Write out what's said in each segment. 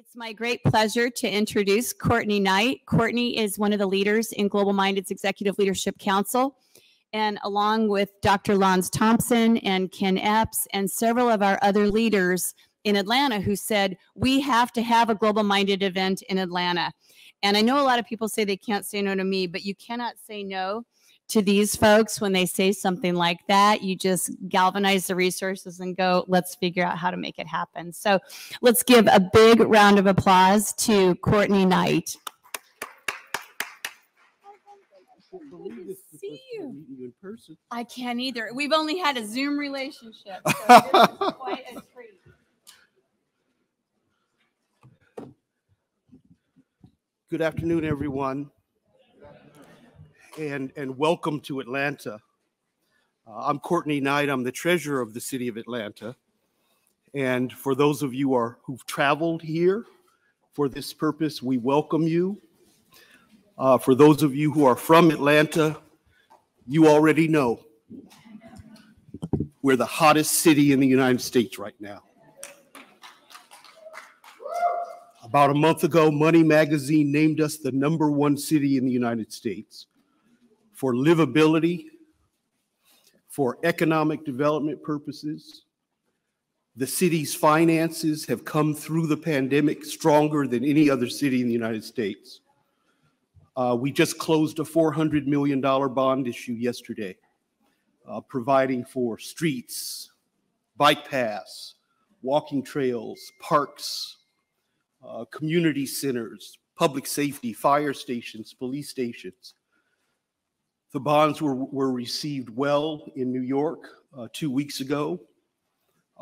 It's my great pleasure to introduce Courtney Knight. Courtney is one of the leaders in GlobalMindED's Executive Leadership Council. And along with Dr. Lons Thompson and Ken Epps and several of our other leaders in Atlanta who said, we have to have a global minded event in Atlanta. And I know a lot of people say they can't say no to me, but you cannot say no to these folks when they say something like that. You just galvanize the resources and go, let's figure out how to make it happen. So let's give a big round of applause to Courtney Knight. See you. in person. I can't either. We've only had a Zoom relationship. So quite a treat. Good afternoon, everyone, and and welcome to Atlanta. Uh, I'm Courtney Knight. I'm the treasurer of the city of Atlanta, and for those of you are who've traveled here for this purpose, we welcome you. Uh, for those of you who are from Atlanta, you already know we're the hottest city in the United States right now. About a month ago, Money Magazine named us the number one city in the United States for livability, for economic development purposes. The city's finances have come through the pandemic stronger than any other city in the United States. Uh, we just closed a $400 million bond issue yesterday, uh, providing for streets, bike paths, walking trails, parks, uh, community centers, public safety, fire stations, police stations. The bonds were, were received well in New York uh, two weeks ago.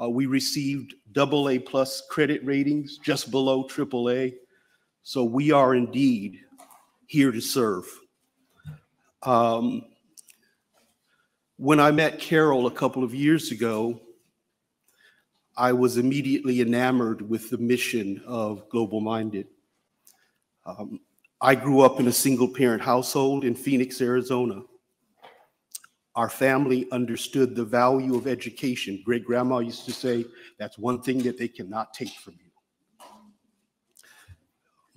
Uh, we received double A plus credit ratings, just below triple A. So we are indeed here to serve. Um, when I met Carol a couple of years ago, I was immediately enamored with the mission of GlobalMindED. Um, I grew up in a single parent household in Phoenix, Arizona. Our family understood the value of education. Great grandma used to say, that's one thing that they cannot take from you.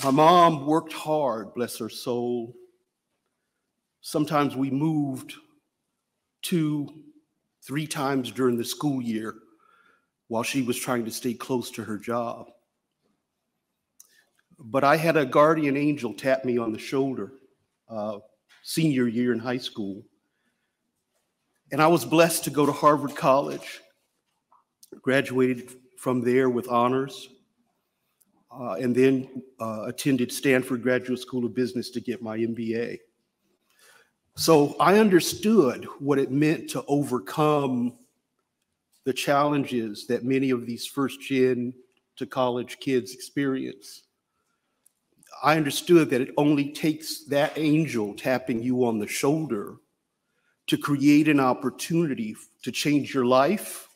My mom worked hard, bless her soul. Sometimes we moved two, three times during the school year while she was trying to stay close to her job. But I had a guardian angel tap me on the shoulder uh, senior year in high school. And I was blessed to go to Harvard College, graduated from there with honors, uh, and then uh, attended Stanford Graduate School of Business to get my MBA. So I understood what it meant to overcome the challenges that many of these first gen to college kids experience. I understood that it only takes that angel tapping you on the shoulder to create an opportunity to change your life,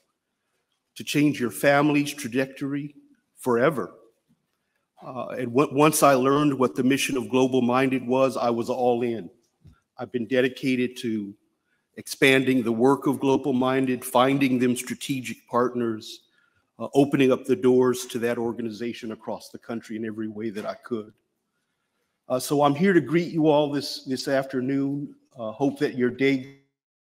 to change your family's trajectory forever. Uh, and once I learned what the mission of GlobalMindED was, I was all in. I've been dedicated to expanding the work of GlobalMindED, finding them strategic partners, uh, opening up the doors to that organization across the country in every way that I could. Uh, so I'm here to greet you all this, this afternoon. Uh, hope that your day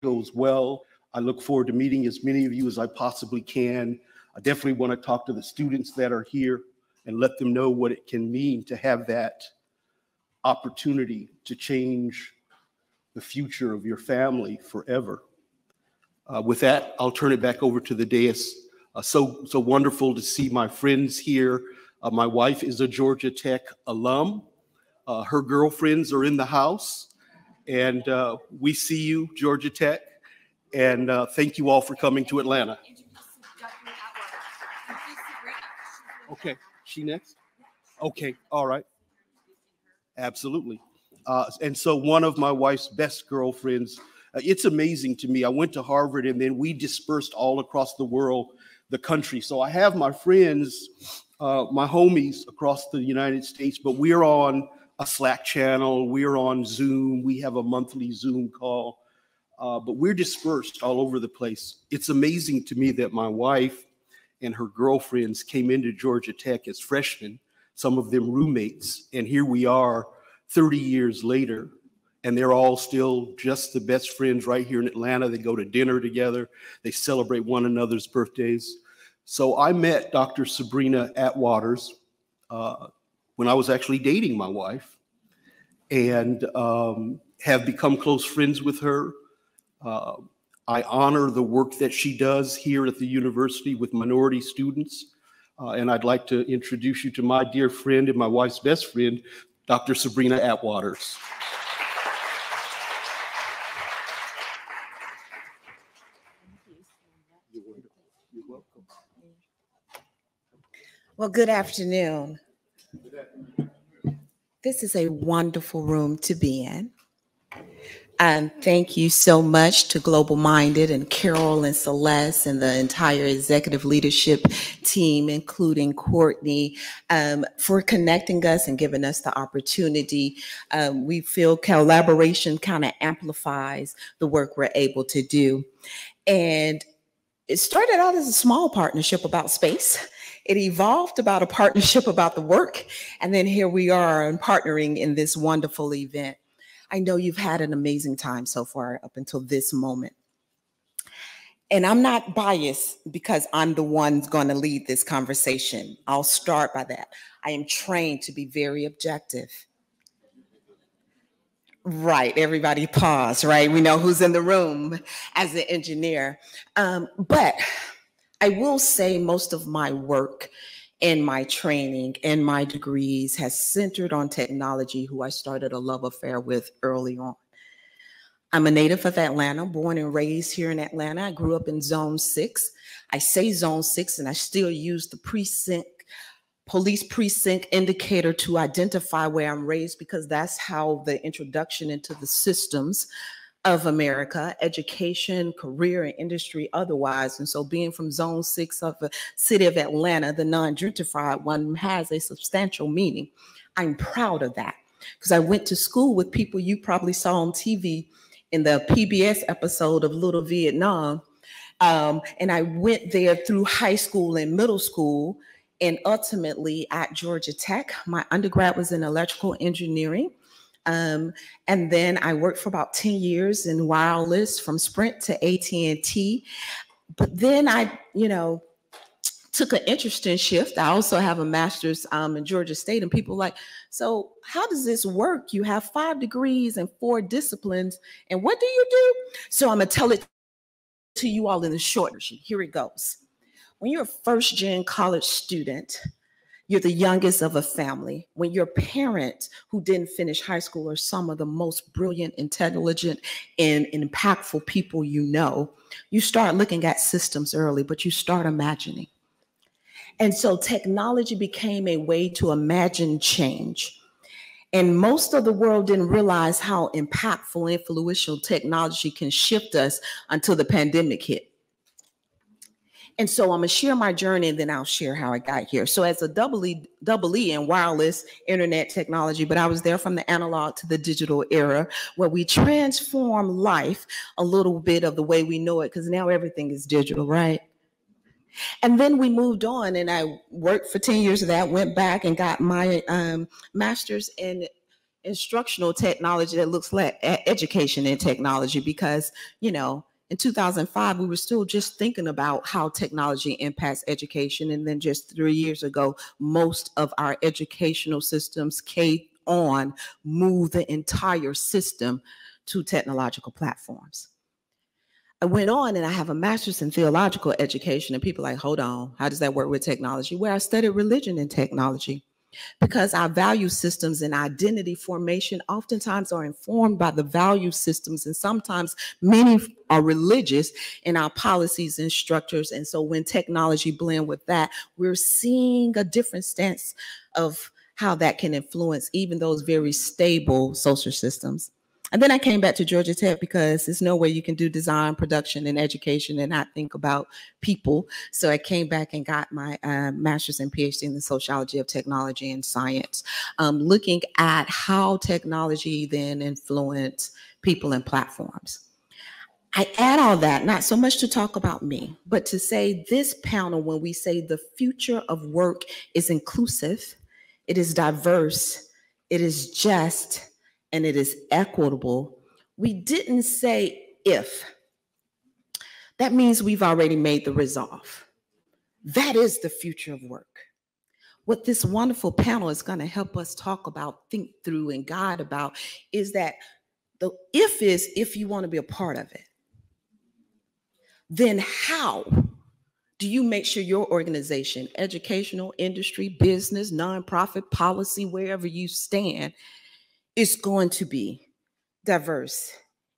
goes well. I look forward to meeting as many of you as I possibly can. I definitely want to talk to the students that are here and let them know what it can mean to have that opportunity to change the future of your family forever. Uh, with that, I'll turn it back over to the dais. Uh, so, so wonderful to see my friends here. Uh, my wife is a Georgia Tech alum. Uh, her girlfriends are in the house. And uh, we see you, Georgia Tech. And uh, thank you all for coming to Atlanta. Okay, she next? Okay, all right. Absolutely. Uh, and so one of my wife's best girlfriends, uh, it's amazing to me. I went to Harvard and then we dispersed all across the world, the country. So I have my friends, uh, my homies across the United States, but we're on a Slack channel, we're on Zoom, we have a monthly Zoom call, uh, but we're dispersed all over the place. It's amazing to me that my wife and her girlfriends came into Georgia Tech as freshmen some of them roommates. And here we are 30 years later, and they're all still just the best friends right here in Atlanta. They go to dinner together, they celebrate one another's birthdays. So I met Dr. Sybrina Atwaters uh, when I was actually dating my wife and um, have become close friends with her. Uh, I honor the work that she does here at the university with minority students. Uh, and I'd like to introduce you to my dear friend and my wife's best friend, Dr. Sybrina Atwaters. Well, good afternoon. This is a wonderful room to be in. And thank you so much to GlobalMindED and Carol and Celeste and the entire executive leadership team, including Courtney, um, for connecting us and giving us the opportunity. Um, we feel collaboration kind of amplifies the work we're able to do. And it started out as a small partnership about space. It evolved about a partnership about the work. And then here we are and partnering in this wonderful event. I know you've had an amazing time so far up until this moment. And I'm not biased because I'm the one going to lead this conversation. I'll start by that. I am trained to be very objective. Right, everybody pause, right? We know who's in the room as an engineer. Um, but I will say most of my work and my training and my degrees has centered on technology, who I started a love affair with early on. I'm a native of Atlanta, born and raised here in Atlanta. I grew up in Zone 6. I say Zone 6, and I still use the precinct, police precinct indicator to identify where I'm raised because that's how the introduction into the systems of America, education, career, and industry otherwise. And so being from zone six of the city of Atlanta, the non-gentrified one has a substantial meaning. I'm proud of that because I went to school with people you probably saw on TV in the PBS episode of Little Vietnam. Um, and I went there through high school and middle school and ultimately at Georgia Tech. My undergrad was in electrical engineering. Um, and then I worked for about 10 years in wireless from Sprint to AT&T. But then I, you know, took an interesting shift. I also have a master's um, in Georgia State, and people like, so how does this work? You have five degrees and four disciplines, and what do you do? So I'm gonna tell it to you all in the short version. Here it goes. When you're a first gen college student, you're the youngest of a family. When your parents who didn't finish high school are some of the most brilliant, intelligent, and impactful people you know, you start looking at systems early, but you start imagining. And so technology became a way to imagine change. And most of the world didn't realize how impactful, influential technology can shift us until the pandemic hit. And so I'm gonna share my journey and then I'll share how I got here. So as a double E, double E in wireless internet technology, but I was there from the analog to the digital era where we transform life a little bit of the way we know it, because now everything is digital, right? And then we moved on and I worked for 10 years of that, went back and got my um, master's in instructional technology that looks like education and technology because, you know, in 2005, we were still just thinking about how technology impacts education. And then just three years ago, most of our educational systems, K on, moved the entire system to technological platforms. I went on and I have a master's in theological education, and people like, hold on, how does that work with technology? Where I studied religion and technology because our value systems and identity formation oftentimes are informed by the value systems and sometimes many are religious in our policies and structures. And so when technology blend with that we're seeing a different stance of how that can influence even those very stable social systems and then I came back to Georgia Tech because there's no way you can do design, production, and education and not think about people. So I came back and got my uh, master's and PhD in the sociology of technology and science, um, looking at how technology then influence people and platforms. I add all that, not so much to talk about me, but to say this panel, when we say the future of work is inclusive, it is diverse, it is just, and it is equitable. We didn't say if. That means we've already made the resolve. That is the future of work. What this wonderful panel is going to help us talk about, think through, and guide about is that the if is if you want to be a part of it. Then how do you make sure your organization, educational, industry, business, nonprofit, policy, wherever you stand, is going to be diverse,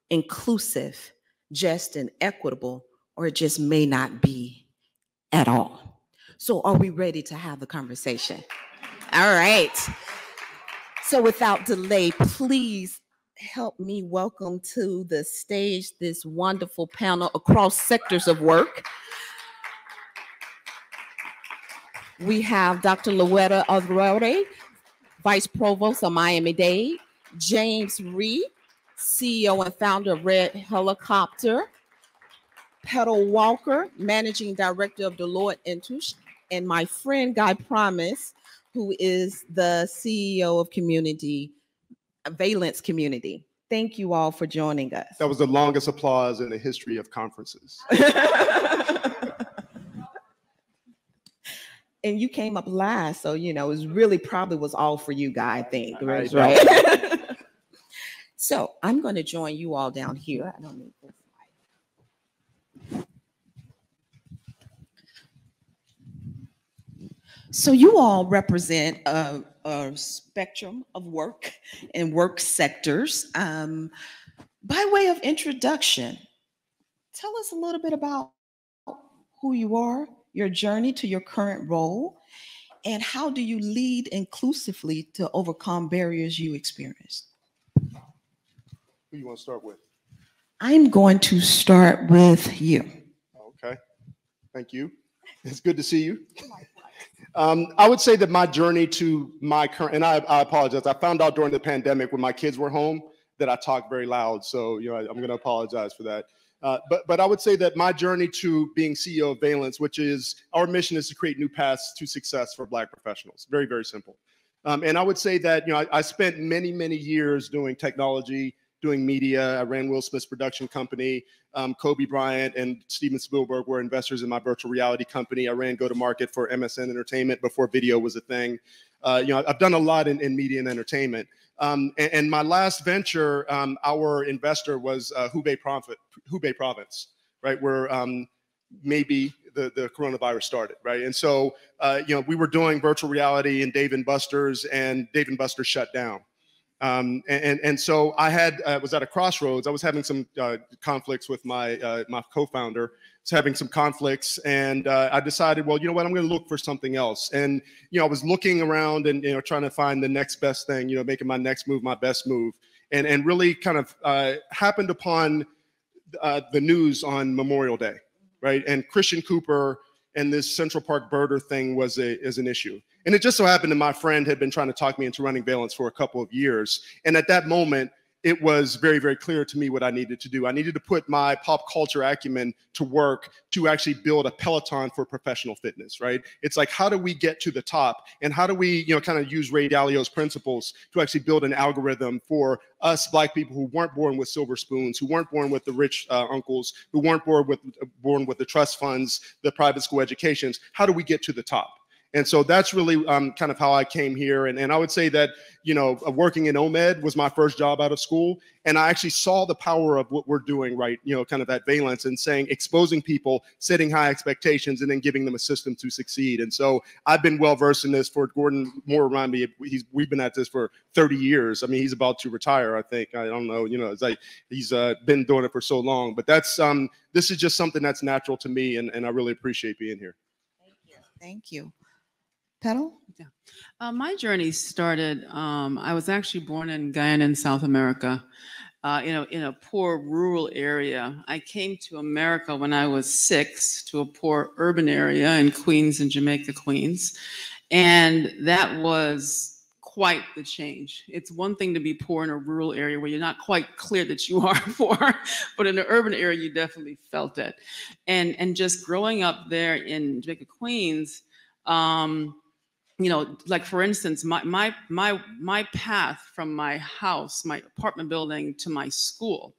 inclusive, just, and equitable, or it just may not be at all? So, are we ready to have the conversation? All right. So, without delay, please help me welcome to the stage this wonderful panel across sectors of work. We have Dr. Loretta Ovueraye, Vice Provost of Miami-Dade, James Rhee, CEO and founder of Red Helicopter, Petal Walker, Managing Director of Deloitte and Touche, and my friend Guy Primus, who is the CEO of Community, Valence Community. Thank you all for joining us. That was the longest applause in the history of conferences. and you came up last, so you know it was really probably was all for you, Guy. I think, I right? so I'm going to join you all down here. I don't need this. So you all represent a, a spectrum of work and work sectors. Um, by way of introduction, tell us a little bit about who you are, your journey to your current role, and how do you lead inclusively to overcome barriers you experienced? Who you want to start with? I'm going to start with you. Okay. Thank you. It's good to see you. Um, I would say that my journey to my current, and I, I, apologize. I found out during the pandemic when my kids were home that I talked very loud. So, you know, I, am going to apologize for that. Uh, but, but I would say that my journey to being CEO of Valence, which is our mission is to create new paths to success for Black professionals. Very, very simple. Um, and I would say that, you know, I, I spent many, many years doing technology, doing media. I ran Will Smith's production company. Um, Kobe Bryant and Steven Spielberg were investors in my virtual reality company. I ran go to market for MSN Entertainment before video was a thing. Uh, you know, I've done a lot in, in media and entertainment. Um, and, and, my last venture, um, our investor was uh, Hubei, Province, Hubei Province, right, where um, maybe the, the coronavirus started, right? And so, uh, you know, we were doing virtual reality and Dave and Buster's, and Dave and Buster's shut down. Um, and, and so I had uh, was at a crossroads. I was having some uh, conflicts with my uh, my co-founder. Was having some conflicts, and uh, I decided, well, you know what, I'm going to look for something else. And you know, I was looking around and you know trying to find the next best thing. You know, making my next move my best move, and and really kind of uh, happened upon uh, the news on Memorial Day, right? And Christian Cooper and this Central Park birder thing was a is an issue. And it just so happened that my friend had been trying to talk me into running Valence for a couple of years. And at that moment, it was very, very clear to me what I needed to do. I needed to put my pop culture acumen to work to actually build a peloton for professional fitness, right? It's like, how do we get to the top? And how do we, you know, kind of use Ray Dalio's principles to actually build an algorithm for us black people who weren't born with silver spoons, who weren't born with the rich uh, uncles, who weren't born with, born with the trust funds, the private school educations? How do we get to the top? And so that's really um, kind of how I came here. And, and I would say that, you know, working in OMED was my first job out of school. And I actually saw the power of what we're doing, right, you know, kind of at Valence and saying, exposing people, setting high expectations, and then giving them a system to succeed. And so I've been well versed in this for Gordon Moore around me. He's, we've been at this for 30 years. I mean, he's about to retire, I think. I don't know, you know, it's like he's uh, been doing it for so long. But that's, um, this is just something that's natural to me. And, and I really appreciate being here. Thank you. Thank you. Yeah. Uh, my journey started, um, I was actually born in Guyana in South America, uh, you know, in a poor rural area. I came to America when I was six to a poor urban area in Queens in Jamaica, Queens. And that was quite the change. It's one thing to be poor in a rural area where you're not quite clear that you are poor, but in the urban area, you definitely felt it. And, and just growing up there in Jamaica, Queens, um, you know, like for instance, my my my my path from my house, my apartment building to my school,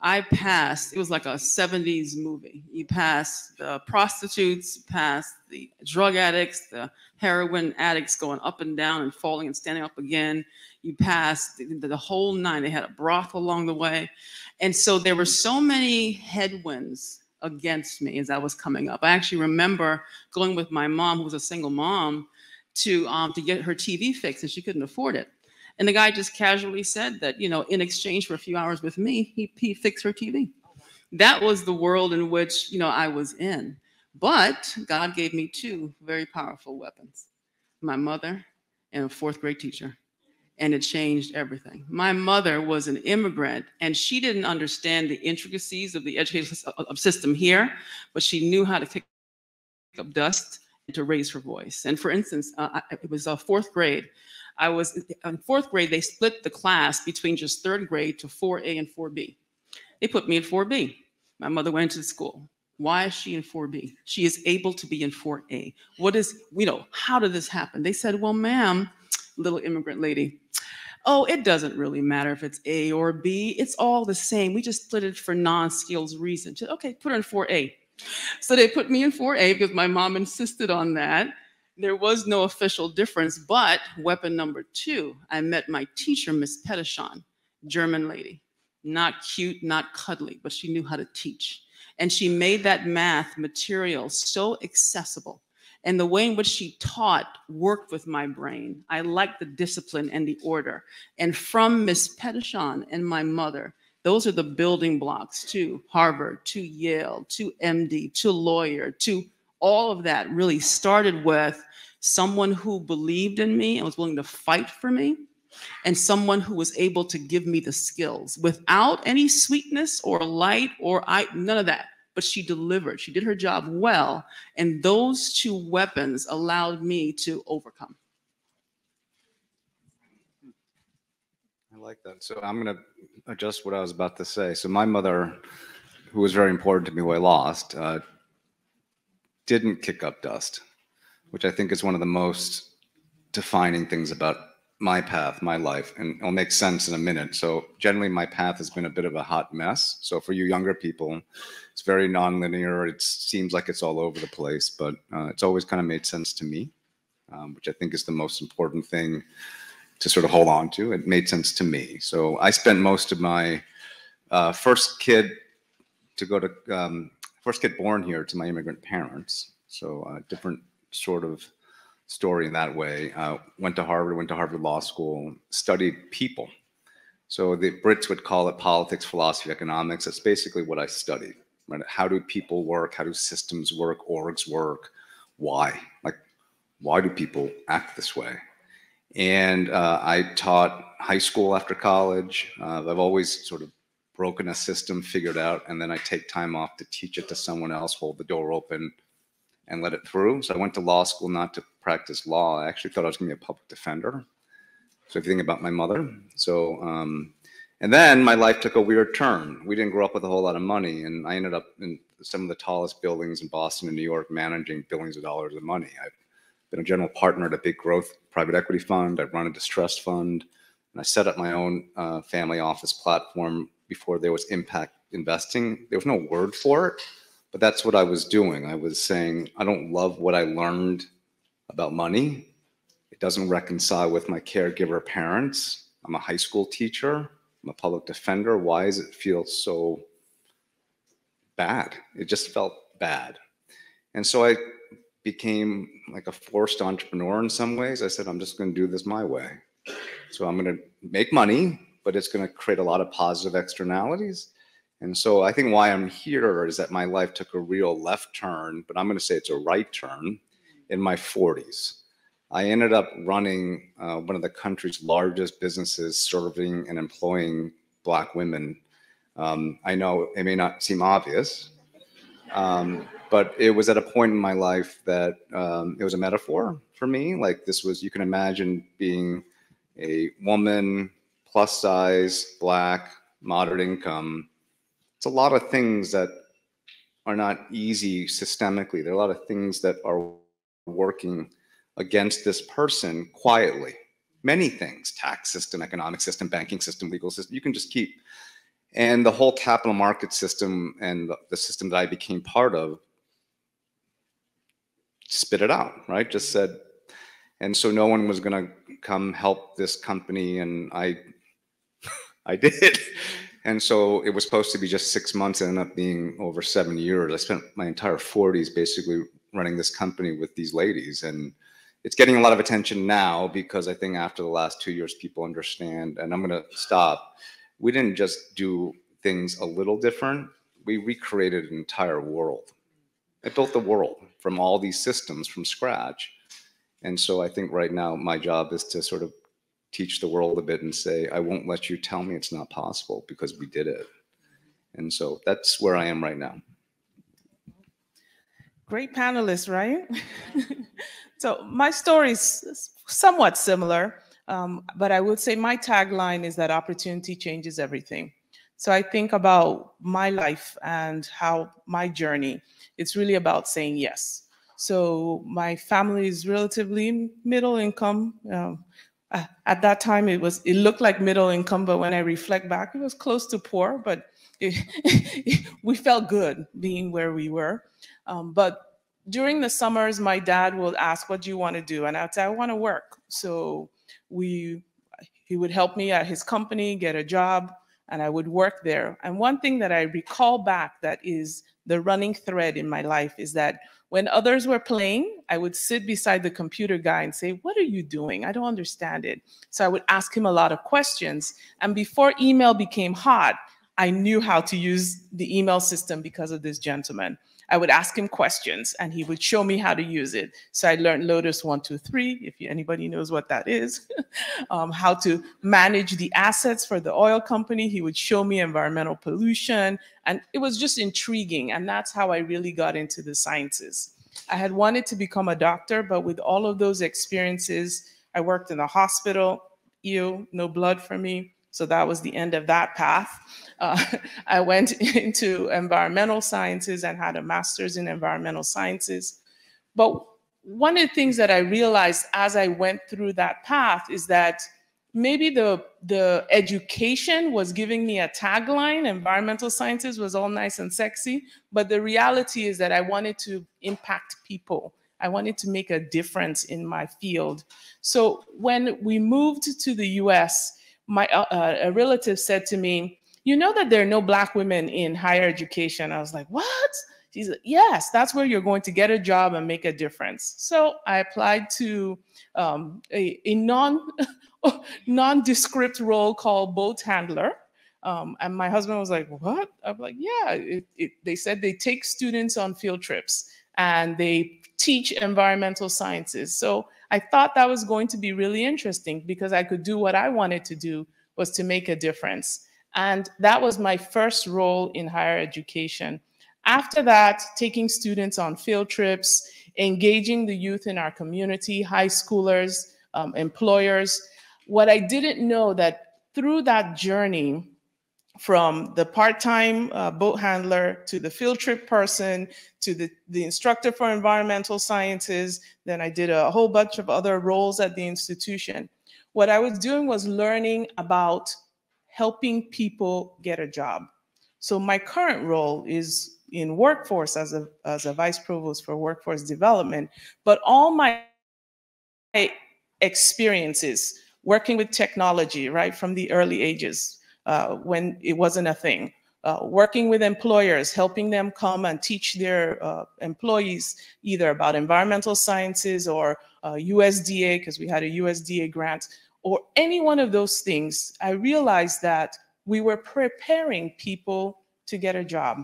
I passed. It was like a '70s movie. You pass the prostitutes, pass the drug addicts, the heroin addicts going up and down and falling and standing up again. You pass the, the whole nine. They had a brothel along the way, and so there were so many headwinds against me as I was coming up. I actually remember going with my mom, who was a single mom, to um, to get her TV fixed, and she couldn't afford it. And the guy just casually said that, you know, in exchange for a few hours with me, he, he fixed her TV. That was the world in which, you know, I was in. But God gave me two very powerful weapons my mother and a fourth grade teacher. And it changed everything. My mother was an immigrant and she didn't understand the intricacies of the education system here, but she knew how to kick up dust to raise her voice. And for instance, uh, it was a fourth grade. I was in fourth grade, they split the class between just third grade to 4A and 4B. They put me in 4B. My mother went to school. Why is she in 4B? She is able to be in 4A. What is, you know, how did this happen? They said, well, ma'am, little immigrant lady, oh, it doesn't really matter if it's A or B. It's all the same. We just split it for non-skills reasons. Okay, put her in 4A. So they put me in 4A because my mom insisted on that. There was no official difference, but weapon number two, I met my teacher, Miss Pettichon, German lady. Not cute, not cuddly, but she knew how to teach. And she made that math material so accessible. And the way in which she taught worked with my brain. I liked the discipline and the order. And from Miss Pettichon and my mother, those are the building blocks to Harvard, to Yale, to MD, to lawyer, to all of that really started with someone who believed in me and was willing to fight for me, and someone who was able to give me the skills without any sweetness or light or I none of that. But she delivered. She did her job well, and those two weapons allowed me to overcome. I like that. So I'm going to adjust what I was about to say. So my mother, who was very important to me, who I lost, uh, didn't kick up dust, which I think is one of the most defining things about my path, my life, and it'll make sense in a minute. So generally, my path has been a bit of a hot mess. So for you younger people, it's very nonlinear. It seems like it's all over the place, but uh, it's always kind of made sense to me, um, which I think is the most important thing to sort of hold on to. It made sense to me. So I spent most of my uh, first kid to go to um, first kid born here to my immigrant parents. So uh, different sort of story in that way. Uh, went to Harvard, went to Harvard Law School, studied people. So the Brits would call it politics, philosophy, economics. That's basically what I studied. Right? How do people work? How do systems work? Orgs work? Why? Like, why do people act this way? And uh, I taught high school after college. Uh, I've always sort of broken a system, figured out, and then I take time off to teach it to someone else, hold the door open, and let it through. So I went to law school not to practice law. I actually thought I was going to be a public defender. So if you think about my mother, so um, and then my life took a weird turn. We didn't grow up with a whole lot of money, and I ended up in some of the tallest buildings in Boston and New York, managing billions of dollars of money. I've been a general partner at a big growth private equity fund. I run a distressed fund, and I set up my own uh, family office platform before there was impact investing. There was no word for it, but that's what I was doing. I was saying, I don't love what I learned about money. It doesn't reconcile with my caregiver parents. I'm a high school teacher. I'm a public defender. Why does it feel so bad? It just felt bad. And so I became like a forced entrepreneur in some ways. I said, I'm just going to do this my way. So I'm going to make money but it's going to create a lot of positive externalities. And so I think why I'm here is that my life took a real left turn, but I'm going to say it's a right turn in my 40s. I ended up running uh, one of the country's largest businesses serving and employing Black women. Um, I know it may not seem obvious, um, but it was at a point in my life that um, it was a metaphor for me. Like this was, you can imagine being a woman plus size, black, moderate income. It's a lot of things that are not easy systemically. There are a lot of things that are working against this person quietly. Many things, tax system, economic system, banking system, legal system, you can just keep. And the whole capital market system and the, the system that I became part of spit it out, right? Just said, and so no one was going to come help this company and I I did. And so it was supposed to be just six months, it ended up being over seven years. I spent my entire 40s basically running this company with these ladies. And it's getting a lot of attention now because I think after the last two years, people understand. And I'm going to stop. We didn't just do things a little different, we recreated an entire world. I built the world from all these systems from scratch. And so I think right now my job is to sort of teach the world a bit and say, I won't let you tell me it's not possible because we did it. And so that's where I am right now. Great panelists, right? so my story is somewhat similar, um, but I would say my tagline is that opportunity changes everything. So I think about my life and how my journey, it's really about saying yes. So my family is relatively middle income. Um, at that time it was it looked like middle income but when i reflect back it was close to poor but it, we felt good being where we were um, but during the summers my dad would ask what do you want to do and i'd say i want to work so we he would help me at his company get a job and i would work there and one thing that i recall back that is the running thread in my life is that when others were playing, I would sit beside the computer guy and say, What are you doing? I don't understand it. So I would ask him a lot of questions. And before email became hot, I knew how to use the email system because of this gentleman. I would ask him questions and he would show me how to use it. So I learned Lotus 123, if anybody knows what that is, um, how to manage the assets for the oil company. He would show me environmental pollution. And it was just intriguing. And that's how I really got into the sciences. I had wanted to become a doctor, but with all of those experiences, I worked in a hospital, ew, no blood for me. So that was the end of that path. Uh, I went into environmental sciences and had a master's in environmental sciences. But one of the things that I realized as I went through that path is that maybe the, the education was giving me a tagline, environmental sciences was all nice and sexy, but the reality is that I wanted to impact people. I wanted to make a difference in my field. So when we moved to the US, my uh, uh, a relative said to me, "You know that there are no black women in higher education." I was like, "What?" She's like, "Yes, that's where you're going to get a job and make a difference." So I applied to um, a, a non nondescript role called boat handler. Um, and my husband was like, "What?" I'm like, "Yeah." It, it, they said they take students on field trips and they teach environmental sciences. So I thought that was going to be really interesting because I could do what I wanted to do was to make a difference. And that was my first role in higher education. After that, taking students on field trips, engaging the youth in our community, high schoolers, um, employers. What I didn't know that through that journey, from the part-time uh, boat handler to the field trip person to the, the instructor for environmental sciences. Then I did a whole bunch of other roles at the institution. What I was doing was learning about helping people get a job. So my current role is in workforce as a, as a vice provost for workforce development, but all my experiences working with technology, right, from the early ages, uh, when it wasn't a thing. Uh, working with employers, helping them come and teach their uh, employees either about environmental sciences or USDA, uh, because we had a USDA grant, or any one of those things, I realized that we were preparing people to get a job.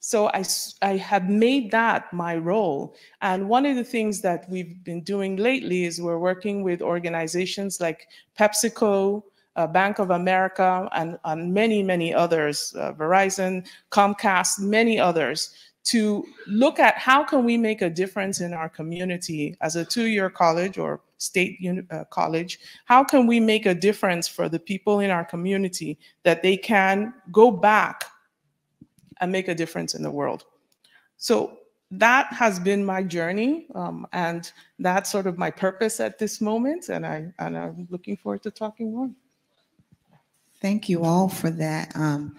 So I, I have made that my role. And one of the things that we've been doing lately is we're working with organizations like PepsiCo, uh, Bank of America, and, and many, many others, uh, Verizon, Comcast, many others, to look at how can we make a difference in our community as a two-year college or state uh, college. How can we make a difference for the people in our community that they can go back and make a difference in the world? So that has been my journey, um, and that's sort of my purpose at this moment. And I and I'm looking forward to talking more. Thank you all for that. Um,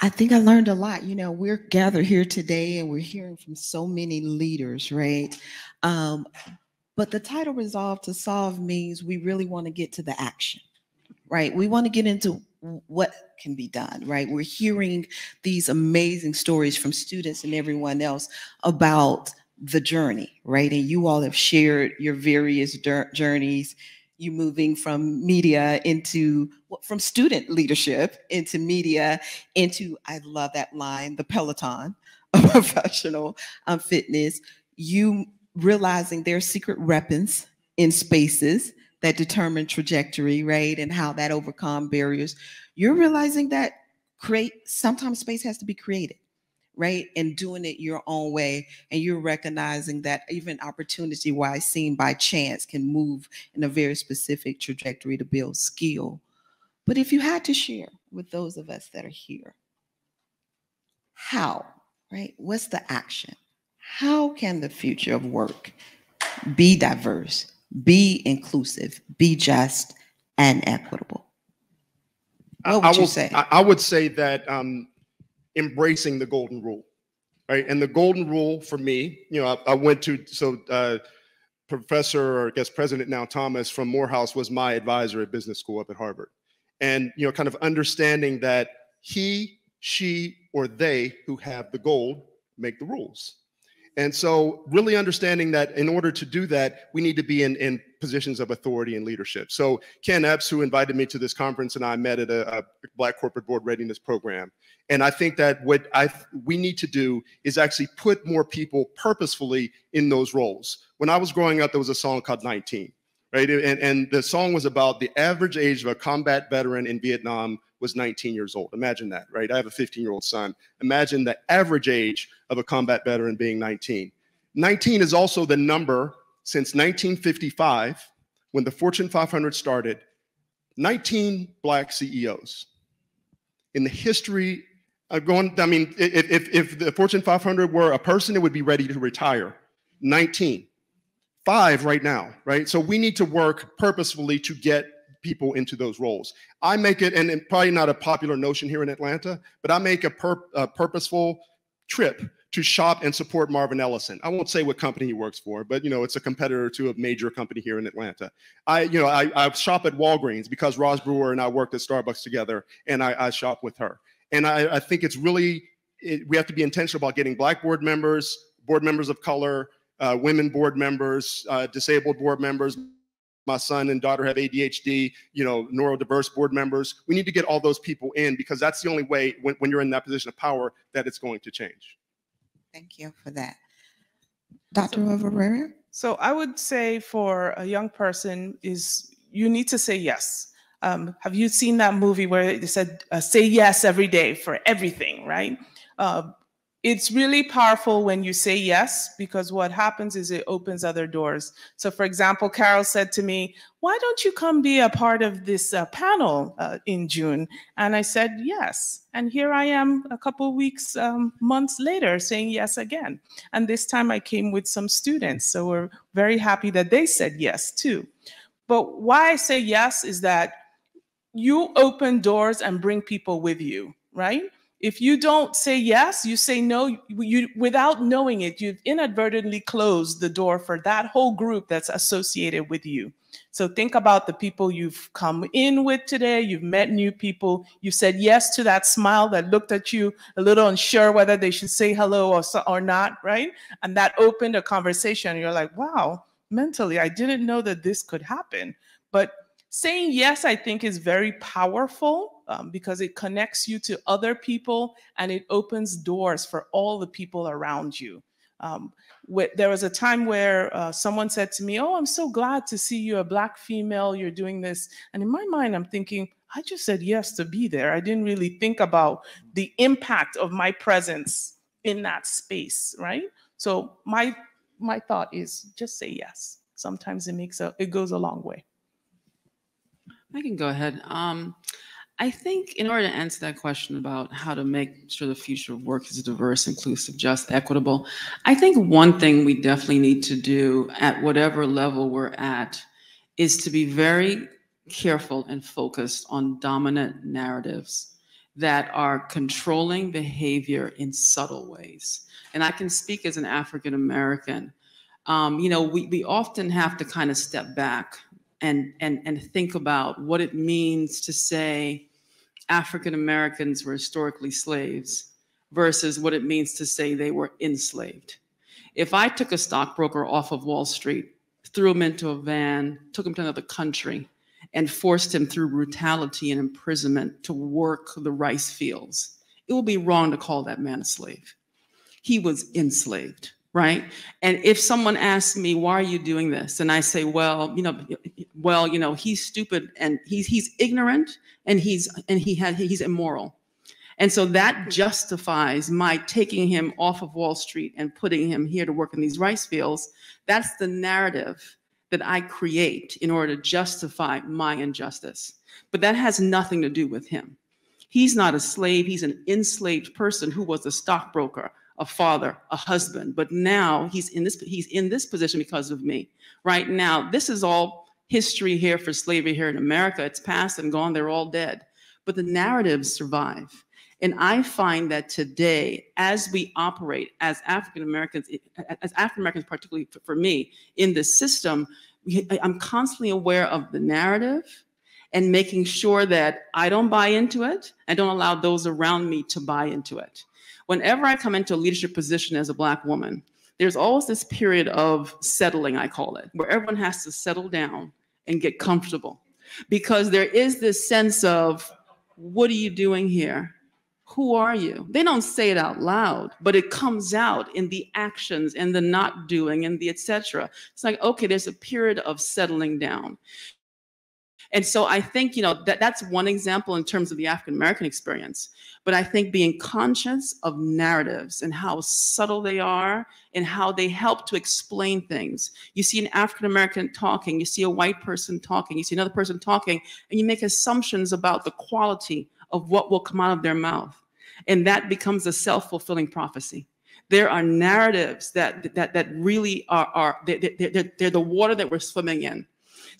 I think I learned a lot. You know, we're gathered here today and we're hearing from so many leaders, right? Um, but the title Resolve to Solve means we really want to get to the action, right? We want to get into what can be done, right? We're hearing these amazing stories from students and everyone else about the journey, right? And you all have shared your various journeys, you moving from media into from student leadership into media into I love that line, the Peloton of professional um, fitness. You realizing there are secret weapons in spaces that determine trajectory, right? And how that overcome barriers. You're realizing that create sometimes space has to be created, right? And doing it your own way. And you're recognizing that even opportunity wise seen by chance can move in a very specific trajectory to build skill. But if you had to share with those of us that are here, how, right? What's the action? How can the future of work be diverse, be inclusive, be just, and equitable? What would I, you will, say? I, I would say that um, embracing the golden rule, right? And the golden rule for me, you know, I, I went to so uh, Professor, or I guess President now Thomas from Morehouse was my advisor at business school up at Harvard, and you know, kind of understanding that he, she, or they who have the gold make the rules. And so, really understanding that in order to do that, we need to be in, in positions of authority and leadership. So, Ken Epps, who invited me to this conference, and I met at a, a Black Corporate Board Readiness Program. And I think that what I we need to do is actually put more people purposefully in those roles. When I was growing up, there was a song called 19, right? And, and the song was about the average age of a combat veteran in Vietnam was 19 years old. Imagine that, right? I have a 15 year old son. Imagine the average age of a combat veteran being 19. 19 is also the number since 1955, when the Fortune 500 started, 19 black CEOs. In the history of going, I mean, if, if, if the Fortune 500 were a person, it would be ready to retire. 19. Five right now, right? So we need to work purposefully to get people into those roles. I make it, and, probably not a popular notion here in Atlanta, but I make a, pur a purposeful trip to shop and support Marvin Ellison. I won't say what company he works for, but you know, it's a competitor to a major company here in Atlanta. I, you know, I, I shop at Walgreens because Roz Brewer and I worked at Starbucks together, and I, I shop with her. And I, I think it's really it, we have to be intentional about getting Black board members, board members of color, uh, women board members, uh, disabled board members, my son and daughter have ADHD, you know, neurodiverse board members. We need to get all those people in because that's the only way when, when you're in that position of power that it's going to change. Thank you for that. Dr. Herrera? So I would say for a young person is you need to say yes. Um, have you seen that movie where they said uh, say yes every day for everything, right? Uh, it's really powerful when you say yes, because what happens is it opens other doors. So, for example, Carol said to me, Why don't you come be a part of this uh, panel uh, in June? And I said, Yes. And here I am a couple weeks, um, months later saying yes again. And this time I came with some students. So, we're very happy that they said yes too. But why I say yes is that you open doors and bring people with you, right? If you don't say yes, you say no, you, without knowing it, you've inadvertently closed the door for that whole group that's associated with you. So think about the people you've come in with today. You've met new people. You said yes to that smile that looked at you a little unsure whether they should say hello or, or not, right? And that opened a conversation. You're like, wow, mentally, I didn't know that this could happen. But saying yes, I think, is very powerful um, because it connects you to other people and it opens doors for all the people around you. Um, there was a time where uh, someone said to me, Oh, I'm so glad to see you, a Black female, you're doing this. And in my mind, I'm thinking, I just said yes to be there. I didn't really think about the impact of my presence in that space, right? So my my thought is just say yes. Sometimes it makes a it goes a long way. I can go ahead. Um, I think in order to answer that question about how to make sure the future of work is diverse, inclusive, just, equitable, I think one thing we definitely need to do at whatever level we're at is to be very careful and focused on dominant narratives that are controlling behavior in subtle ways. And I can speak as an African American. Um, you know, we, we often have to kind of step back and, and, and think about what it means to say, African Americans were historically slaves versus what it means to say they were enslaved. If I took a stockbroker off of Wall Street, threw him into a van, took him to another country, and forced him through brutality and imprisonment to work the rice fields, it would be wrong to call that man a slave. He was enslaved, right? And if someone asks me, why are you doing this? And I say, well, you know, well, you know, he's stupid and he's he's ignorant and he's and he had he's immoral. And so that hmm. justifies my taking him off of Wall Street and putting him here to work in these rice fields. That's the narrative that I create in order to justify my injustice. But that has nothing to do with him. He's not a slave, he's an enslaved person who was a stockbroker, a father, a husband. But now he's in this he's in this position because of me. Right now, this is all history here for slavery here in America. It's past and gone, they're all dead. But the narratives survive. And I find that today, as we operate as African Americans, eh, eh, as African Americans, particularly for me, in this system, I'm constantly aware of the narrative and making sure that I don't buy into it and don't allow those around me to buy into it. Whenever I come into a leadership position as a Black woman, there's always this period of settling, I call it, where everyone has to settle down and get comfortable because there is this sense of, what are you doing here? Who are you? They don't say it out loud, but it comes out in the actions and the not doing and the etc. It's like, okay, there's a period of settling down. And so I think, you know, that, that's one example in terms of the African American experience. But I think being conscious of narratives and how subtle they are and how they help to explain things. You see an African American talking, you see a white person talking, you see another person talking, and you make assumptions about the quality of what will come out of their mouth. And that becomes a self fulfilling prophecy there are narratives that that that really are are they're, they're, they're, the water that we're swimming in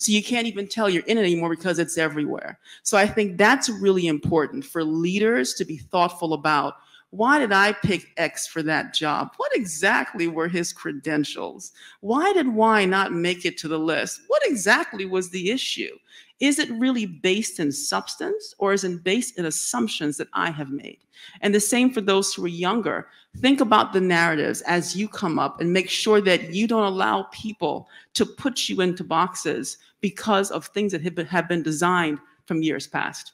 so you can't even tell you're in it anymore because it's everywhere. So I think that's really important for leaders to be thoughtful about why did I pick X for that job? What exactly were his credentials? Why did Y not make it to the list? What exactly was the issue? Is it really based in substance or is it based in assumptions that I have made? And the same for those who are younger. Think about the narratives as you come up and make sure that you don't allow people to put you into boxes because of things that have been, have been designed from years past.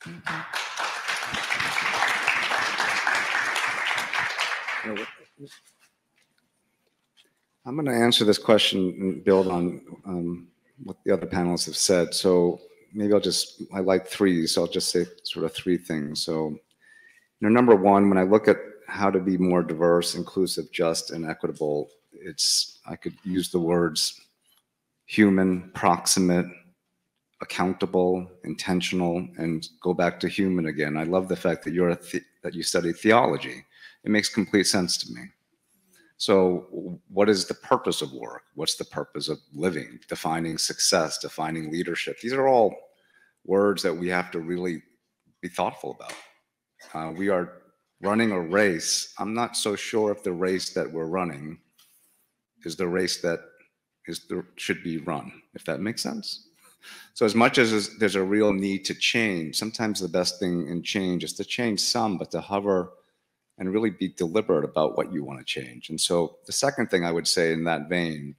Thank you. I'm going to answer this question and build on um, what the other panelists have said. So maybe I'll just, I like three, so I'll just say sort of three things. So, you know, number one, when I look at how to be more diverse, inclusive, just, and equitable, it's, I could use the words human, proximate, accountable, intentional, and go back to human again. I love the fact that you're a that you study theology. It makes complete sense to me. So, what is the purpose of work? What's the purpose of living? Defining success, defining leadership. These are all words that we have to really be thoughtful about. Uh, we are running a race. I'm not so sure if the race that we're running is the race that is the, should be run, if that makes sense. So as much as there's a real need to change, sometimes the best thing in change is to change some, but to hover and really be deliberate about what you want to change. And so the second thing I would say in that vein,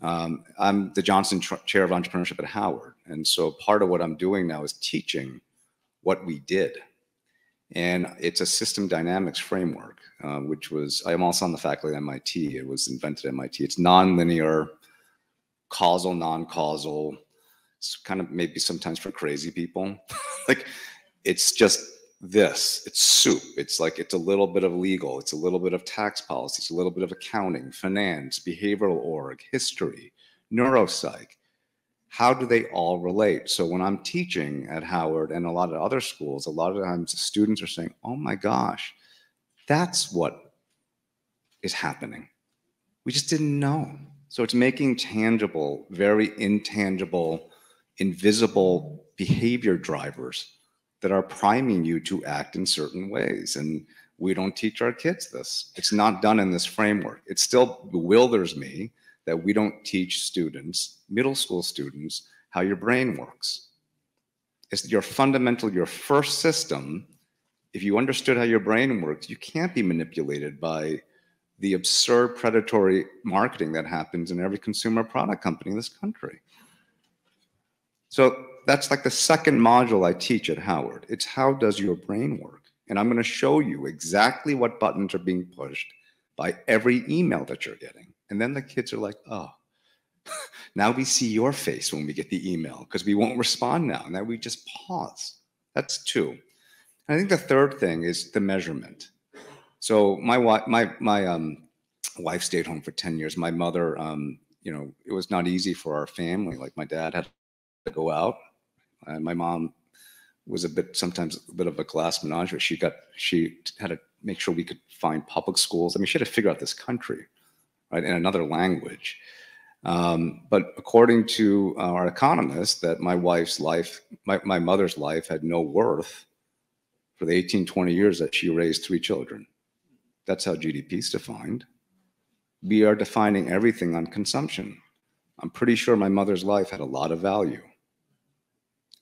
um, I'm the Johnson Chair of Entrepreneurship at Howard. And so part of what I'm doing now is teaching what we did. And it's a system dynamics framework, uh, which was, I'm also on the faculty at MIT. It was invented at MIT. It's nonlinear, causal, non-causal. It's kind of maybe sometimes for crazy people. like it's just this it's soup it's like it's a little bit of legal it's a little bit of tax policy it's a little bit of accounting finance behavioral org history neuropsych How do they all relate? So when I'm teaching at Howard and a lot of other schools, a lot of times students are saying, oh my gosh, that's what is happening. We just didn't know. So it's making tangible, very intangible, invisible behavior drivers that are priming you to act in certain ways. And we don't teach our kids this. It's not done in this framework. It still bewilders me that we don't teach students, middle school students, how your brain works. It's your fundamental, your first system. If you understood how your brain works, you can't be manipulated by the absurd predatory marketing that happens in every consumer product company in this country. So that's like the second module I teach at Howard. It's how does your brain work? And I'm going to show you exactly what buttons are being pushed by every email that you're getting. And then the kids are like, oh, now we see your face when we get the email because we won't respond now. And then we just pause. That's two. And I think the third thing is the measurement. So my my my um, wife stayed home for 10 years. My mother, um, you know, it was not easy for our family. Like my dad had to go out. And my mom was a bit sometimes a bit of a glass menagerie. She got she had to make sure we could find public schools. I mean, she had to figure out this country, right, in another language. Um, but according to our economists, that my wife's life, my, my mother's life had no worth for the 18, 20 years that she raised three children. That's how GDP is defined. We are defining everything on consumption. I'm pretty sure my mother's life had a lot of value.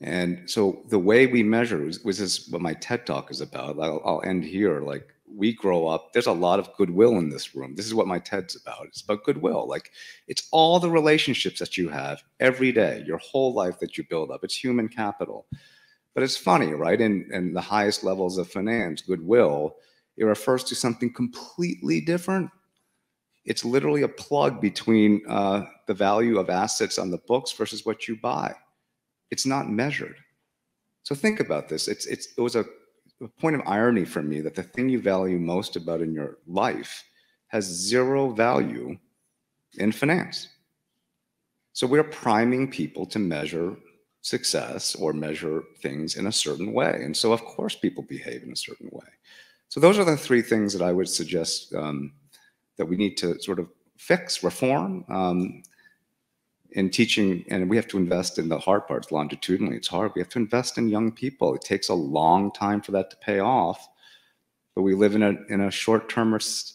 And so the way we measure, which is what my TED talk is about. I'll, I'll, end here. Like we grow up, there's a lot of goodwill in this room. This is what my TED's about. It's about goodwill. Like it's all the relationships that you have every day, your whole life that you build up. It's human capital. But it's funny, right? In, in the highest levels of finance, goodwill, it refers to something completely different. It's literally a plug between uh, the value of assets on the books versus what you buy it's not measured. So think about this. It's, it's, it was a, a point of irony for me that the thing you value most about in your life has zero value in finance. So we're priming people to measure success or measure things in a certain way. And so, of course, people behave in a certain way. So those are the three things that I would suggest um, that we need to sort of fix, reform. Um, in teaching, and we have to invest in the hard parts longitudinally. It's hard. We have to invest in young people. It takes a long time for that to pay off. But we live in a in a short-termist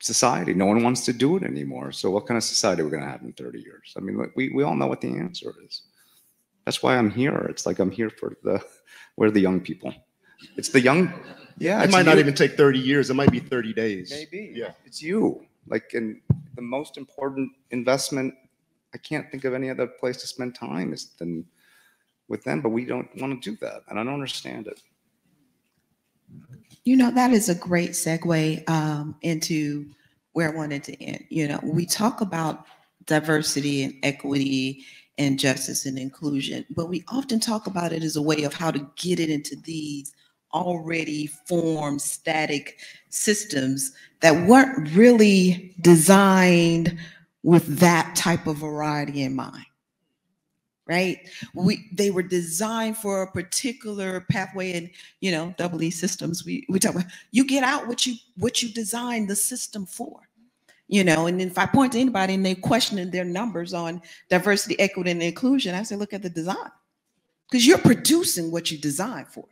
society. No one wants to do it anymore. So what kind of society are we going to have in 30 years? I mean, we, we all know what the answer is. That's why I'm here. It's like I'm here for the where are the young people? It's the young. Yeah, it might not even take 30 years. It might be 30 days. Maybe. Yeah. It's you. Like, in the most important investment I can't think of any other place to spend time is than with them, but we don't want to do that. And I don't understand it. You know, that is a great segue um, into where I wanted to end. You know, we talk about diversity and equity and justice and inclusion, but we often talk about it as a way of how to get it into these already formed static systems that weren't really designed with that type of variety in mind right? We they were designed for a particular pathway and you know double e systems. We we talk about you get out what you what you designed the system for you know? And if i point to anybody and they're questioning their numbers on diversity equity and inclusion i say look at the design because you're producing what you designed for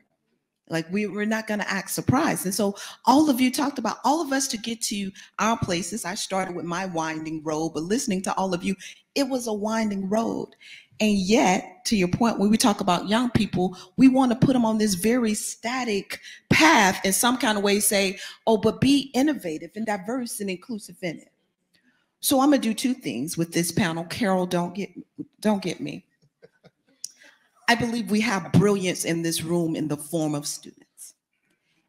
like we, we're not going to act surprised. And so all of you talked about all of us to get to our places. I started with my winding road, but listening to all of you, it was a winding road. And yet, to your point, when we talk about young people, we want to put them on this very static path in some kind of way, say, oh, but be innovative and diverse and inclusive in it. So I'm gonna do two things with this panel. Carol, don't get don't get me. I believe we have brilliance in this room in the form of students.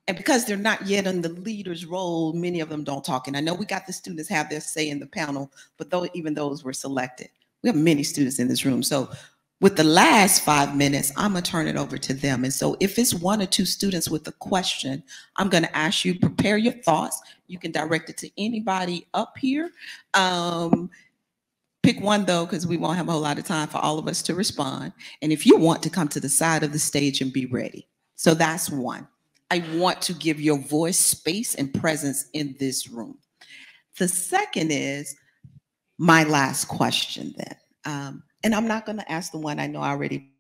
And because they're not yet in the leader's role, many of them don't talk. And I know we got the students have their say in the panel, but though even those were selected. We have many students in this room. So with the last five minutes, I'm gonna turn it over to them. And so if it's one or two students with a question, I'm gonna ask you, prepare your thoughts. You can direct it to anybody up here. Um, Pick one though, because we won't have a whole lot of time for all of us to respond. And if you want to come to the side of the stage and be ready. So that's one. I want to give your voice space and presence in this room. The second is my last question then. Um, and I'm not going to ask the one I know I already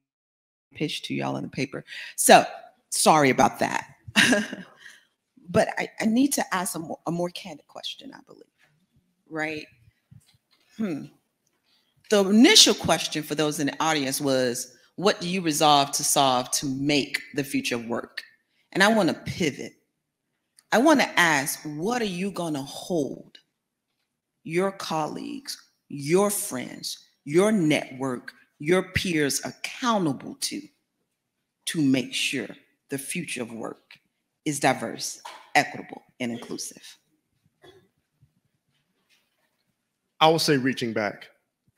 pitched to y'all in the paper. So sorry about that. but I, I, need to ask a more, a more candid question, I believe. Right? Hmm. The initial question for those in the audience was what do you resolve to solve to make the future work? And I want to pivot. I want to ask what are you going to hold your colleagues, your friends, your network, your peers accountable to to make sure the future of work is diverse, equitable, and inclusive? I will say reaching back.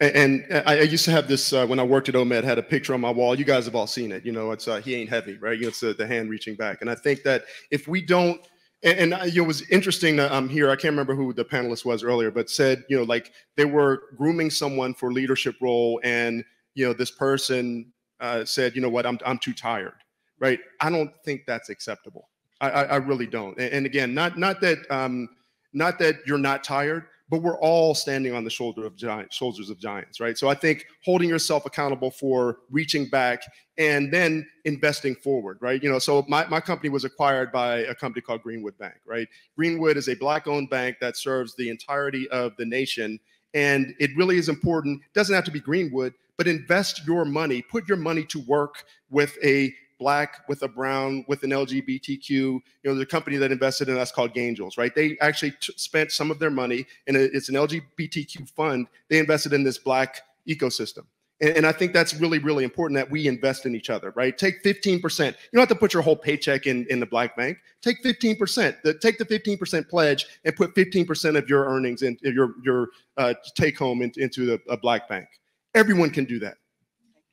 And, and I, I, used to have this uh, when I worked at OMED, had a picture on my wall. You guys have all seen it. You know, it's uh, he ain't heavy, right? It's uh, the hand reaching back. And I think that if we don't and, and, it was interesting that I'm here. I can't remember who the panelist was earlier, but said, you know, like they were grooming someone for leadership role, and you know, this person uh, said, you know what, I'm I'm too tired, right? I don't think that's acceptable. I, I, I really don't. And, and, again, not not that um, not that you're not tired, but we're all standing on the shoulder of giants, shoulders of giants, right? So I think holding yourself accountable for reaching back and then investing forward, right? You know, so my, my company was acquired by a company called Greenwood Bank, right? Greenwood is a black owned bank that serves the entirety of the nation. And it really is important, doesn't have to be Greenwood, but invest your money, put your money to work with a black, with a brown, with an LGBTQ. You know, the company that invested in us called Gaingels, right? They actually spent some of their money, and it's an LGBTQ fund. They invested in this black ecosystem. And, and, I think that's really, really important that we invest in each other, right? Take 15%. You don't have to put your whole paycheck in, in the black bank. Take 15%. The, take the 15% pledge and put 15% of your earnings in your, your uh, take home in, into the, a black bank. Everyone can do that.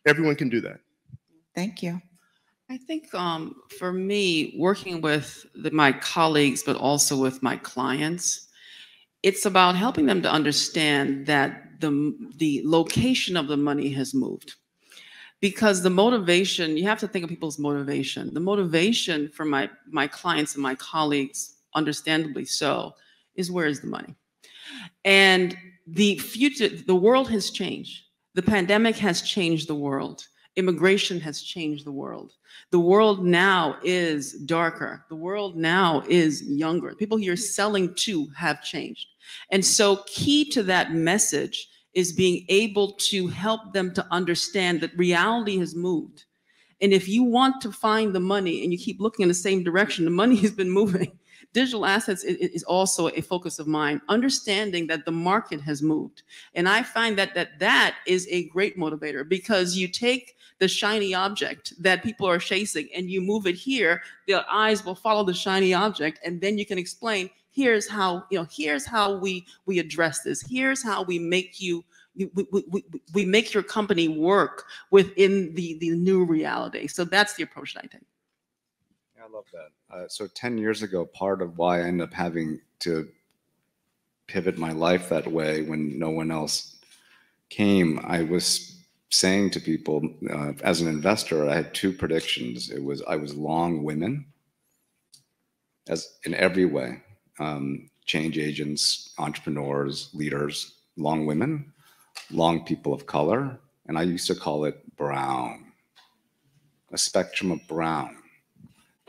Everyone can do that. Thank you. I think um, for me, working with the, my colleagues, but also with my clients, it's about helping them to understand that the, the location of the money has moved. Because the motivation, you have to think of people's motivation. The motivation for my, my clients and my colleagues, understandably so, is where is the money? And the future, the world has changed. The pandemic has changed the world. Immigration has changed the world. The world now is darker. The world now is younger. People you're hmm. selling to have changed. And so, key to that message is being able to help them to understand that reality has moved. And if you want to find the money and you keep looking in the same direction, the money has been moving. Digital assets is also a focus of mine, understanding that the market has moved. And I find that that, that is a great motivator because you take the shiny object that people are chasing and you move it here, their eyes will follow the shiny object. And then you can explain, here's how, you know, here's how we, we address this. Here's how we make you we, we, we, we make your company work within the, the new reality. So that's the approach that I take. Yeah, I love that. Uh, so 10 years ago, part of why I ended up having to pivot my life that way when no one else came, I was saying to people uh, as an investor, I had two predictions. It was I was long women, as in every way, um, change agents, entrepreneurs, leaders, long women, long people of color, and I used to call it brown, a spectrum of brown.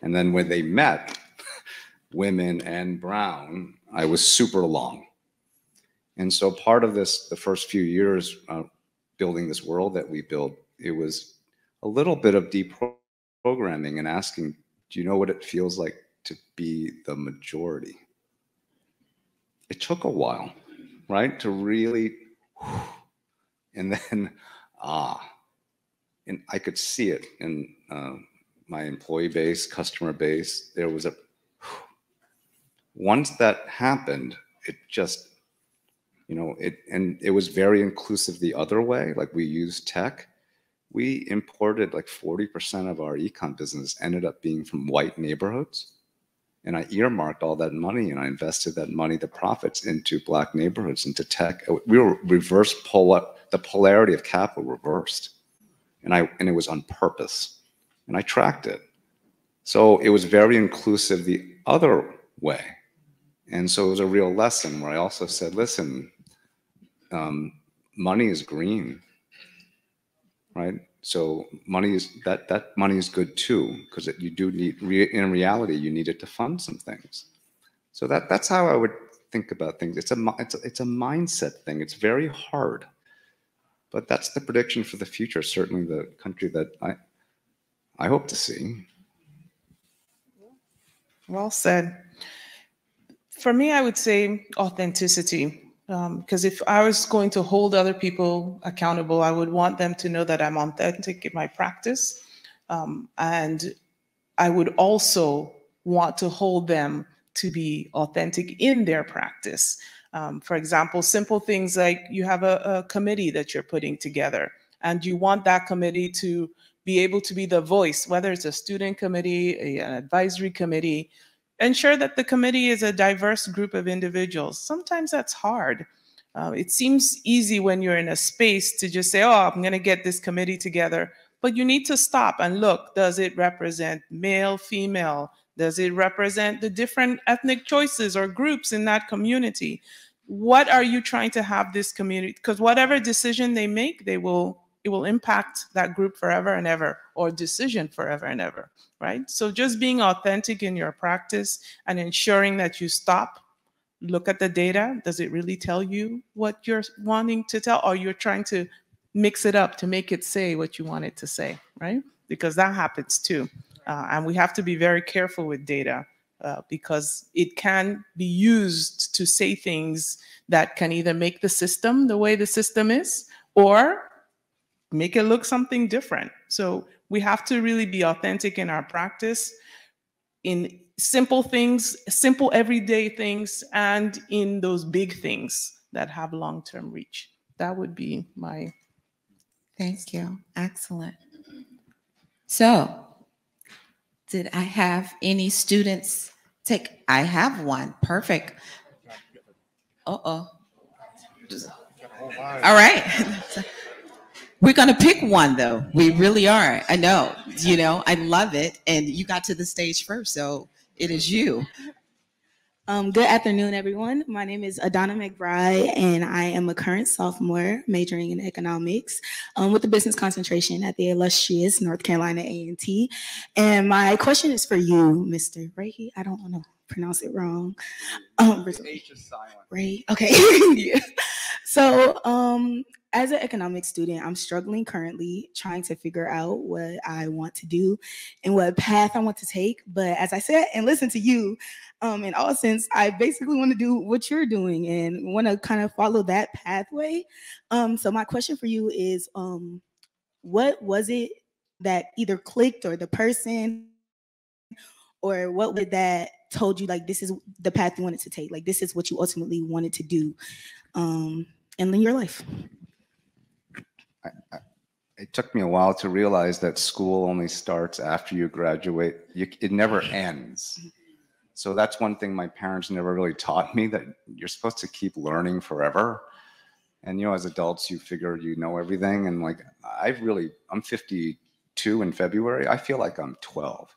And then when they met, women and brown, I was super long. And so part of this, the first few years, uh, building this world that we built, it was a little bit of deprogramming and asking, do you know what it feels like to be the majority? It took a while, right? To really, and then, ah, and I could see it in uh, my employee base, customer base. There was a, once that happened, it just you know, it and it was very inclusive the other way. Like we used tech. We imported like 40% of our e-com business ended up being from white neighborhoods. And I earmarked all that money and I invested that money, the profits, into black neighborhoods, into tech. Uh, we were reverse pull up, the polarity of capital reversed. And I and it was on purpose. And I tracked it. So it was very inclusive the other way. And so it was a real lesson where I also said, listen, um, money is green, right? So money is that that money is good too because you do need re, in reality you need it to fund some things. So that that's how I would think about things. It's a it's a, it's a mindset thing. It's very hard, but that's the prediction for the future. Certainly, the country that I I hope to see. Well said. For me, I would say authenticity. Because um, if I was going to hold other people accountable, I would want them to know that I'm authentic in my practice. Um, and I would also want to hold them to be authentic in their practice. Um, for example, simple things like you have a, a, committee that you're putting together, and you want that committee to be able to be the voice, whether it's a student committee, an advisory committee, ensure that the committee is a diverse group of individuals. Sometimes that's hard. Uh, it seems easy when you're in a space to just say, oh, I'm going to get this committee together. But you need to stop and look does it represent male, female? Does it represent the different ethnic choices or groups in that community? What are you trying to have this community? Because whatever decision they make, they will it will impact that group forever and ever or decision forever and ever right? So just being authentic in your practice and ensuring that you stop, look at the data. Does it really tell you what you're wanting to tell, or you're trying to mix it up to make it say what you want it to say, right? Because that happens too. Uh, and we have to be very careful with data uh, because it can be used to say things that can either make the system the way the system is or make it look something different. So we have to really be authentic in our practice in simple things, simple everyday things, and in those big things that have long term reach. That would be my. Thank you. Excellent. So, did I have any students take? I have one. Perfect. Uh oh. All right. We're going to pick one though. We really are. I know. You know, I love it. And you got to the stage first, so it is you. Um, good afternoon, everyone. My name is Adana McBride, and I am a current sophomore majoring in economics um, with a business concentration at the illustrious North Carolina A&T. And my question is for you, Mr. Ray. I don't want to pronounce it wrong. Um, Ray. Okay. yeah. So, um, as an economics student, I'm struggling currently trying to figure out what I want to do and what path I want to take. But as I said and listen to you, um, in all sense, I basically want to do what you're doing and want to kind of follow that pathway. Um, so my question for you is, um, what was it that either clicked or the person or what would that told you like this is the path you wanted to take like this is what you ultimately wanted to do um in your life I, I, it took me a while to realize that school only starts after you graduate. You, it never ends. So that's one thing my parents never really taught me that you're supposed to keep learning forever. And you know, as adults, you figure you know everything. And like, I've really, I'm 52 in February. I feel like I'm 12.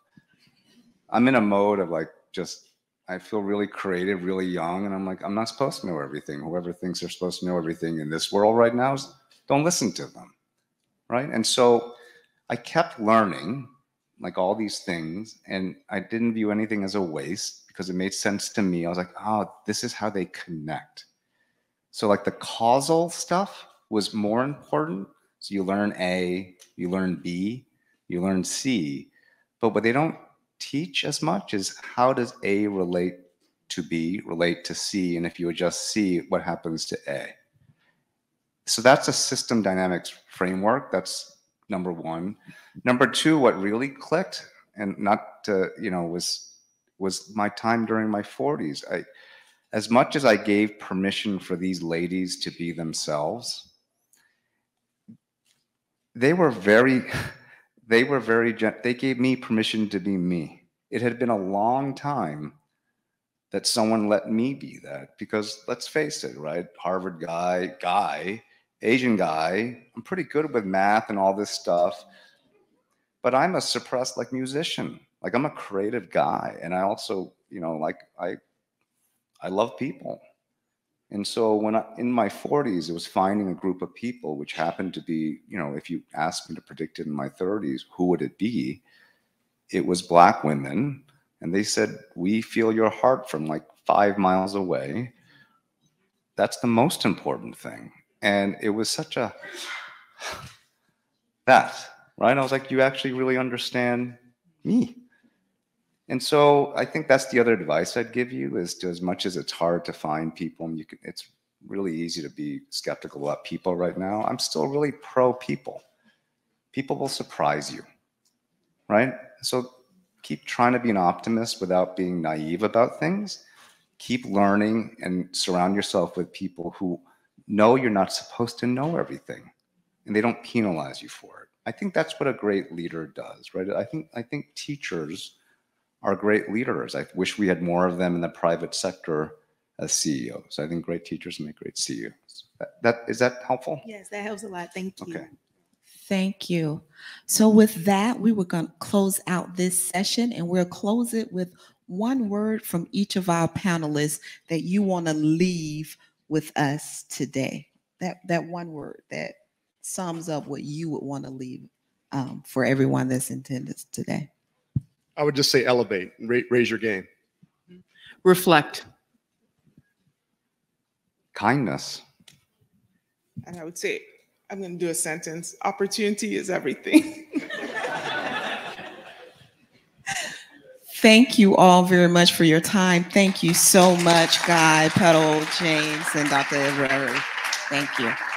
I'm in a mode of like just I feel really creative, really young, and I'm like, I'm not supposed to know everything. Whoever thinks they're supposed to know everything in this world right now is don't listen to them. Right. And so I kept learning like all these things, and I didn't view anything as a waste because it made sense to me. I was like, oh, this is how they connect. So, like the causal stuff was more important. So, you learn A, you learn B, you learn C. But what they don't teach as much is how does A relate to B, relate to C? And if you adjust C, what happens to A? So that's a system dynamics framework. That's number one. Number two, what really clicked, and not to, you know, was was my time during my 40s. I, as much as I gave permission for these ladies to be themselves, they were very, they were very, they gave me permission to be me. it had been a long time that someone let me be that because let's face it, right? Harvard guy, guy, Asian guy, I'm pretty good with math and all this stuff, but I'm a suppressed like musician. Like I'm a creative guy, and I also, you know, like I, I love people. And so when I, in my 40s, it was finding a group of people, which happened to be, you know, if you asked me to predict it in my 30s, who would it be? It was black women and they said, We feel your heart from like five miles away. That's the most important thing. And it was such a that, right? I was like, You actually really understand me. And so I think that's the other advice I'd give you is to as much as it's hard to find people, and you can it's really easy to be skeptical about people right now. I'm still really pro people. People will surprise you. Right? So keep trying to be an optimist without being naive about things. Keep learning and surround yourself with people who know you're not supposed to know everything and they don't penalize you for it. I think that's what a great leader does, right? I think I think teachers are great leaders. I wish we had more of them in the private sector as CEOs. I think great teachers make great CEOs. That, that is that helpful? Yes, that helps a lot. Thank you. Okay. Thank you. So with that, we were going to close out this session and we'll close it with one word from each of our panelists that you want to leave with us today. That that one word that sums up what you would want to leave um, for everyone that's in attendance today. I would just say elevate, ra- raise your game. Reflect. Kindness. And I would say, I'm going to do a sentence opportunity is everything. Thank you all very much for your time. Thank you so much, Guy, Petal, James, and Dr. Ovueraye. Thank you.